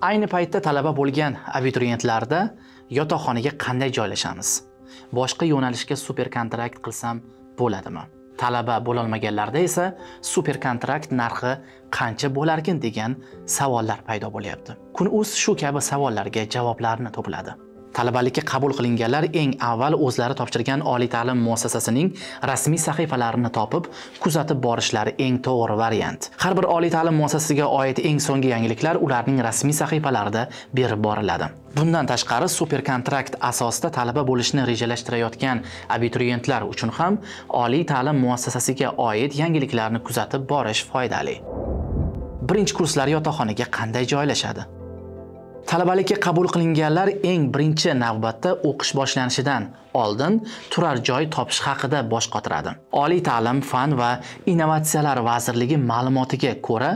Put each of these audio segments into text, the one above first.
Ayni paytda talaba bo'lgan abituriyentlarda yotoqxonaga qanday joylashamiz? Boshqa yo'nalishga super kontrakt qilsam bo'ladimi? Talaba bo'lolmaganlarda esa super kontrakt narxi qancha bo'larkin degan savollar paydo bo'lyapti. Kun.uz shu kabi savollarga javoblarni to'pladi. Talabalikka qabul qilinganlar eng avval o'zlari topshirgan oliy ta'lim muassasasining rasmiy sahifalarini topib, kuzatib borishlari eng to'g'ri variant. Har bir oliy ta'lim muassasasiga oid eng so'nggi yangiliklar ularning rasmiy sahifalarida berib boriladi. Bundan tashqari super kontrakt asosida talaba bo'lishni rejalashtirayotgan abituriyentlar uchun ham oliy ta'lim muassasasiga oid yangiliklarni kuzatib borish foydali. Birinchi kurslar yotoqxonaga qanday joylashadi? Talabalikka qabul qilinganlar eng birinchi navbatda o'qish boshlanishidan oldin turar joy topish haqida bosh qotiradi. Oliy ta'lim, fan va innovatsiyalar vazirligi ma'lumotiga ko'ra,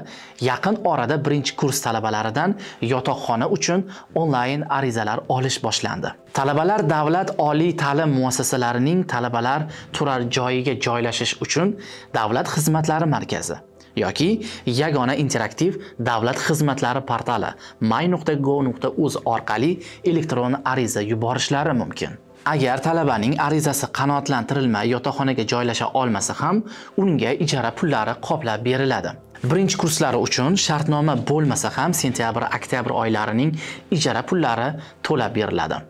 yaqin orada birinchi kurs talabalaridan yotoqxona uchun onlayn arizalar olish boshlandi. Talabalar davlat oliy ta'lim muassasalarining talabalar turar joyiga joylashish uchun Davlat xizmatlari markazi yoki yagona interaktiv davlat xizmatlari portali my.go.uz orqali elektron ariza yuborishlari mumkin. Agar talabaning arizasi qanoatlantirilmay yotoqxonaga joylasha olmasa ham, unga ijara pullari qoplab beriladi. Birinchi kurslari uchun shartnoma bo'lmasa ham sentyabr-oktyabr oylarining ijara pullari to'lab beriladi.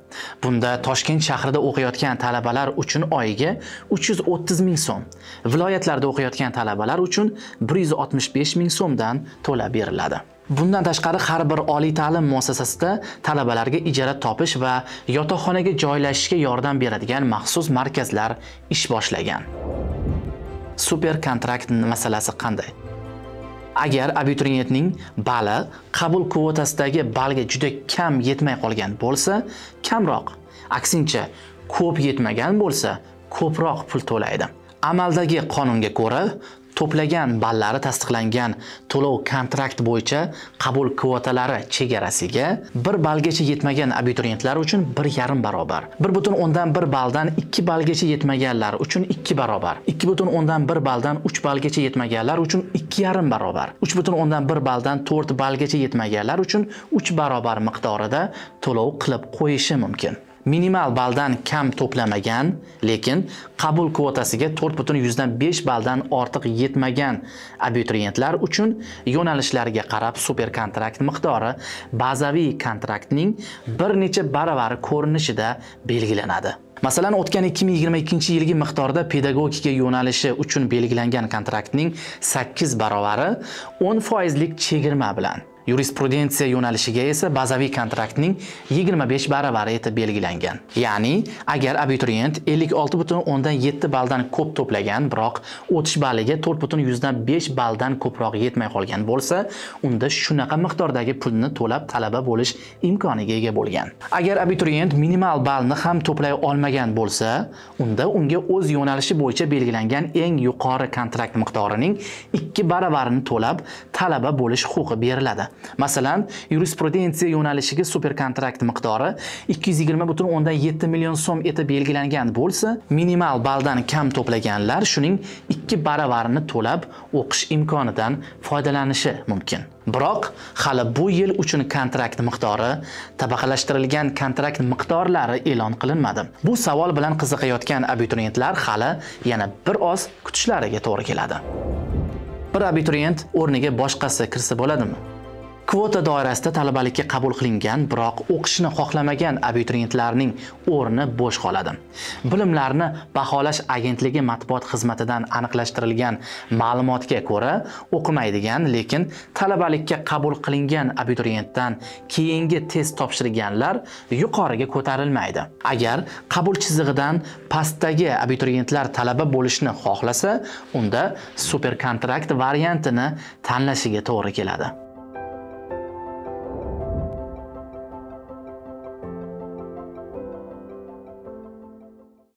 Bunda Toshkent shahrida o'qiyotgan talabalar uchun oyiga 330 ming so'm, viloyatlarda o'qiyotgan talabalar uchun 165 ming so'mdan to'lab beriladi. Bundan tashqari har bir oliy ta'lim muassasasida talabalarga ijara topish va yotoqxonaga joylashishga yordam beradigan maxsus markazlar ish boshlagan. Super kontrakt masalasi qanday? Agar abituriyentning bali qabul kvotasidagi balga juda kam yetmay qolgan bo'lsa, kamroq. Aksincha, ko'p yetmagan bo'lsa, ko'proq pul to'laydi. Amaldagi qonunga ko'ra, to'plagan ballari tasdiqlangan to'lov kontrakt bo'yicha qabul kvotalari chegarasiga 1 ballgacha yetmagan abituriyentlar uchun 1,5 barobar, 1.1 balldan 2 ballgacha yetmaganlar uchun 2 barobar, 2.1 balldan 3 ballgacha yetmaganlar uchun 2,5 barobar, 3.1 balldan 4 ballgacha yetmaganlar uchun 3 barobar miqdorida to'lov qilib qo'yishi mumkin. Minimal baldan kam to'plamagan, lekin qabul kvotasiga 4.5 baldan ortiq yetmagan abituriyentlar uchun yo'nalishlarga qarab super kontrakt miqdori bazaviy kontraktning bir necha baravari ko'rinishida belgilanadi. Masalan, o'tgan 2022-yilgi miqdorda pedagogika yo'nalishi uchun belgilangan kontraktning 8 barovari 10% lik chegirma bilan Yurisprudensiya yo'nalishiga esa bazaviy kontraktning 25 baravari etib belgilangan. Ya'ni, agar abituriyent 56.7 balldan ko'p to'plagan, biroq o'tish balliga 4.5 balldan ko'proq yetmay qolgan bo'lsa, unda shunaqa miqdordagi pulni to'lab talaba bo'lish imkoniga ega bo'lgan. Agar abituriyent minimal ballni ham to'play olmagan bo'lsa, unda unga o'z yo'nalishi bo'yicha belgilangan eng yuqori kontrakt miqdorining 2 baravarini to'lab talaba bo'lish huquqi beriladi. Masalan, yurisprudensiya yo'nalishiga super kontrakt miqdori 220.7 million so'm etib belgilangan bo'lsa, minimal balldan kam to'plaganlar shuning 2 baravarini to'lab o'qish imkonidan foydalanishi mumkin. Biroq hali bu yil uchun kontrakt miqdori, tabaqalashtirilgan kontrakt miqdorlari e'lon qilinmadi. Bu savol bilan qiziqayotgan abituriyentlar hali yana bir oz kutishlariga to'g'ri keladi. Bir abituriyent o'rniga boshqasi kirsa bo'ladimi? Kvota doirasida talabalikka qabul qilingan, biroq o'qishni xohlamagan abituriyentlarning o'rni bo'sh qoladi. Bilimlarni baholash agentligi matbuot xizmatidan aniqlashtirilgan ma'lumotga ko'ra, o'qimaydigan, lekin talabalikka qabul qilingan abituriyentdan keyingi test topshirganlar yuqoriga ko'tarilmaydi. Agar qabul chizig'idan pastdagi abituriyentlar talaba bo'lishni xohlasa, unda super kontrakt variantini tanlashiga to'g'ri keladi.